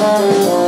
Música